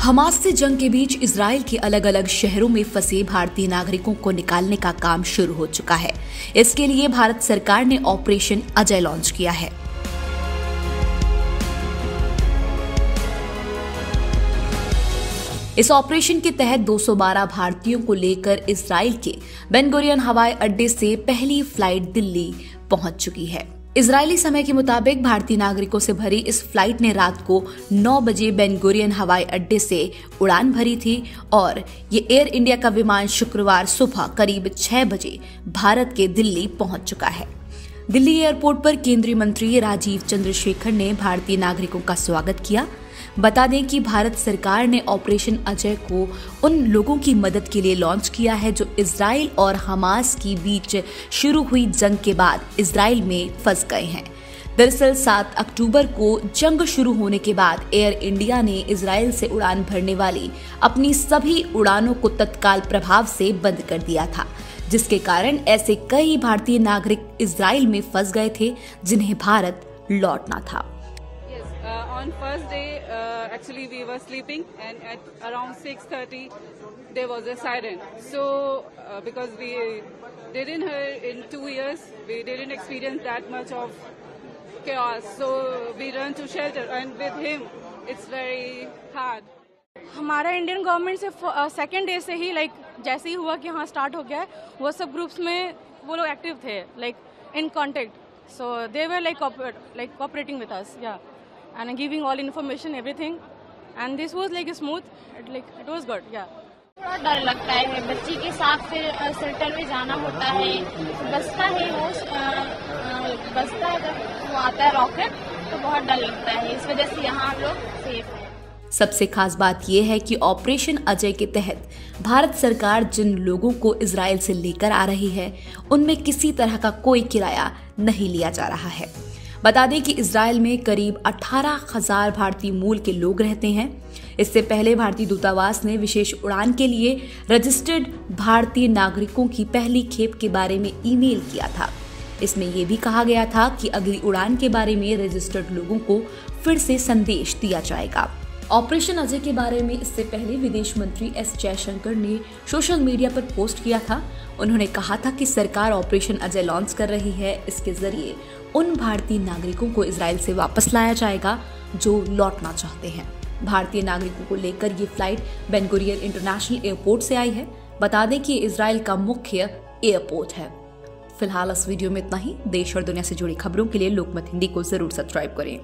Hamas से जंग के बीच इसराइल के अलग अलग शहरों में फंसे भारतीय नागरिकों को निकालने का काम शुरू हो चुका है। इसके लिए भारत सरकार ने ऑपरेशन अजय लॉन्च किया है। इस ऑपरेशन के तहत 212 भारतीयों को लेकर इसराइल के बेनगोरियन हवाई अड्डे से पहली फ़्लाइट दिल्ली पहुँच चुकी है। इजरायली समय के मुताबिक भारतीय नागरिकों से भरी इस फ़्लाइट ने रात को 9 बजे बेनगोरियन हवाई अड्डे से उड़ान भरी थी और ये एयर इंडिया का विमान शुक्रवार सुबह करीब 6 बजे भारत के दिल्ली पहुँच चुका है। दिल्ली एयरपोर्ट पर केंद्रीय मंत्री राजीव चंद्रशेखर ने भारतीय नागरिकों का स्वागत किया। बता दें कि भारत सरकार ने ऑपरेशन अजय को उन लोगों की मदद के लिए लॉन्च किया है जो इसराइल और हमास के बीच शुरू हुई जंग के बाद इसराइल में फंस गए हैं। दरअसल 7 अक्टूबर को जंग शुरू होने के बाद एयर इंडिया ने इसराइल से उड़ान भरने वाली अपनी सभी उड़ानों को तत्काल प्रभाव से बंद कर दिया था, जिसके कारण ऐसे कई भारतीय नागरिक इसराइल में फंस गए थे जिन्हें भारत लौटना था। On first day, uh, actually we were sleeping, and at around 6:30 there was a siren. So uh, because we didn't hear in two years, we didn't experience that much of chaos. So we run to shelter, and with him, it's very hard. हमारा Indian government से second day से ही like जैसे ही हुआ कि हाँ start हो गया है वो सब ग्रुप्स में वो लोग एक्टिव थे like in contact so they were like like cooperating with us या and giving all information, everything. And this was like smooth, it, like it was good, yeah. थोड़ा डर लगता है बच्ची के साथ फिर सेंटर में जाना होता है बसता है वो बसता है जब वो आता है रॉकेट तो बहुत डर लगता है इस वजह से यहाँ हम लोग सेफ़ है सबसे खास बात यह है कि ऑपरेशन अजय के तहत भारत सरकार जिन लोगों को इसराइल से लेकर आ रही है उनमें किसी तरह का कोई किराया नहीं लिया जा रहा है बता दें कि इसराइल में करीब अठारह हज़ार भारतीय मूल के लोग रहते हैं। इससे पहले भारतीय दूतावास ने विशेष उड़ान के लिए रजिस्टर्ड भारतीय नागरिकों की पहली खेप के बारे में ईमेल किया था। इसमें यह भी कहा गया था कि अगली उड़ान के बारे में रजिस्टर्ड लोगों को फिर से संदेश दिया जाएगा। ऑपरेशन अजय के बारे में इससे पहले विदेश मंत्री एस जयशंकर ने सोशल मीडिया पर पोस्ट किया था। उन्होंने कहा था कि सरकार ऑपरेशन अजय लॉन्च कर रही है। इसके ज़रिए उन भारतीय नागरिकों को इसराइल से वापस लाया जाएगा, जो लौटना चाहते हैं। भारतीय नागरिकों को लेकर ये फ़्लाइट बेनगुरियन इंटरनेशनल एयरपोर्ट से आई है। बता दें कि इसराइल का मुख्य एयरपोर्ट है। फ़िलहाल इस वीडियो में इतना ही। देश और दुनिया से जुड़ी खबरों के लिए लोकमत हिंदी को ज़रूर सब्सक्राइब करें।